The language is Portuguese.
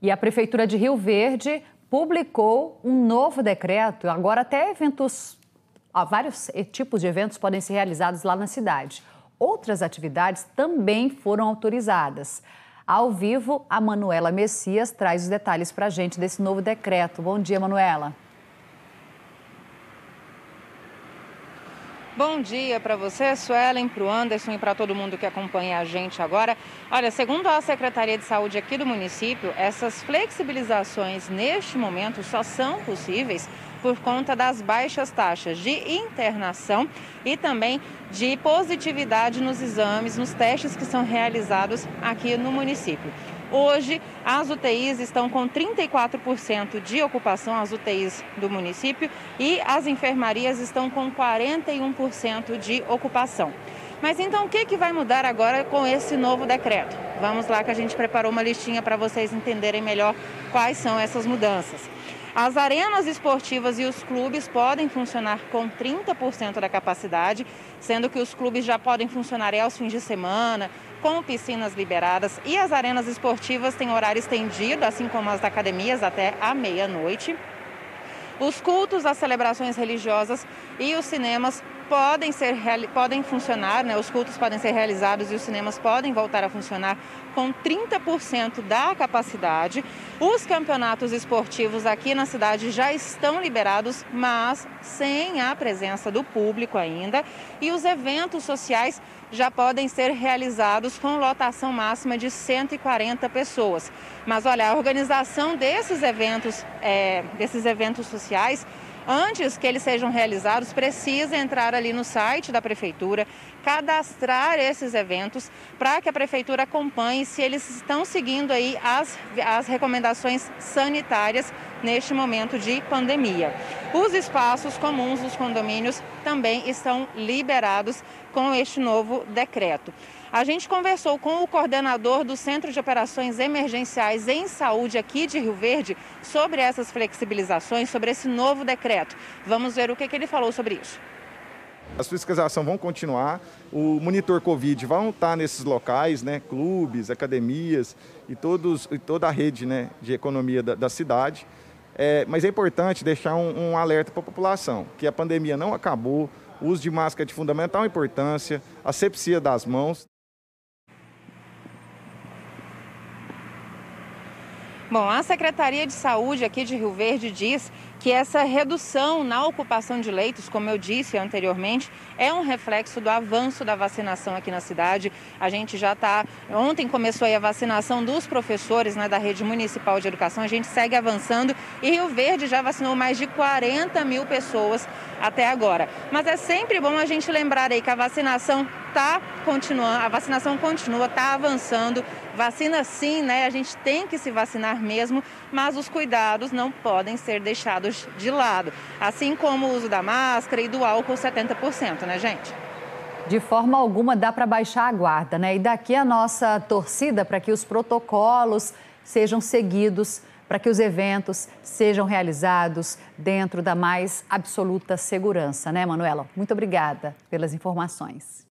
E a Prefeitura de Rio Verde publicou um novo decreto. Agora, até eventos, ó, vários tipos de eventos podem ser realizados lá na cidade. Outras atividades também foram autorizadas. Ao vivo, a Manuela Messias traz os detalhes para a gente desse novo decreto. Bom dia, Manuela. Bom dia para você, Suelen, para o Anderson e para todo mundo que acompanha a gente agora. Olha, segundo a Secretaria de Saúde aqui do município, essas flexibilizações neste momento só são possíveis por conta das baixas taxas de internação e também de positividade nos exames, nos testes que são realizados aqui no município. Hoje, as UTIs estão com 34% de ocupação, as UTIs do município, e as enfermarias estão com 41% de ocupação. Mas então o que, que vai mudar agora com esse novo decreto? Vamos lá que a gente preparou uma listinha para vocês entenderem melhor quais são essas mudanças. As arenas esportivas e os clubes podem funcionar com 30% da capacidade, sendo que os clubes já podem funcionar aos fins de semana, com piscinas liberadas e as arenas esportivas têm horário estendido, assim como as academias, até a meia-noite. Os cultos, as celebrações religiosas e os cinemas podem, ser, podem funcionar, né? os cultos podem ser realizados e os cinemas podem voltar a funcionar com 30% da capacidade. Os campeonatos esportivos aqui na cidade já estão liberados, mas sem a presença do público ainda. E os eventos sociais já podem ser realizados com lotação máxima de 140 pessoas. Mas olha, a organização desses eventos, é, desses eventos sociais antes que eles sejam realizados, precisa entrar ali no site da prefeitura, cadastrar esses eventos para que a prefeitura acompanhe se eles estão seguindo aí as, as recomendações sanitárias neste momento de pandemia. Os espaços comuns dos condomínios também estão liberados com este novo decreto. A gente conversou com o coordenador do Centro de Operações Emergenciais em Saúde aqui de Rio Verde sobre essas flexibilizações, sobre esse novo decreto. Vamos ver o que, que ele falou sobre isso. As fiscalizações vão continuar, o monitor Covid vai estar nesses locais, né, clubes, academias e, todos, e toda a rede né, de economia da, da cidade. É, mas é importante deixar um, um alerta para a população, que a pandemia não acabou, o uso de máscara é de fundamental importância, a sepsia das mãos. Bom, a Secretaria de Saúde aqui de Rio Verde diz que essa redução na ocupação de leitos, como eu disse anteriormente, é um reflexo do avanço da vacinação aqui na cidade. A gente já está. Ontem começou a vacinação dos professores né, da rede municipal de educação. A gente segue avançando e Rio Verde já vacinou mais de 40 mil pessoas até agora. Mas é sempre bom a gente lembrar aí que a vacinação está continuando, a vacinação continua, está avançando. Vacina sim, né? A gente tem que se vacinar mesmo, mas os cuidados não podem ser deixados de lado. Assim como o uso da máscara e do álcool 70%, né, gente? De forma alguma dá para baixar a guarda, né? E daqui a nossa torcida para que os protocolos sejam seguidos, para que os eventos sejam realizados dentro da mais absoluta segurança, né, Manuela? Muito obrigada pelas informações.